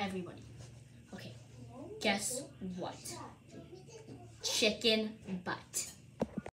everybody. Okay, guess what? Chicken butt.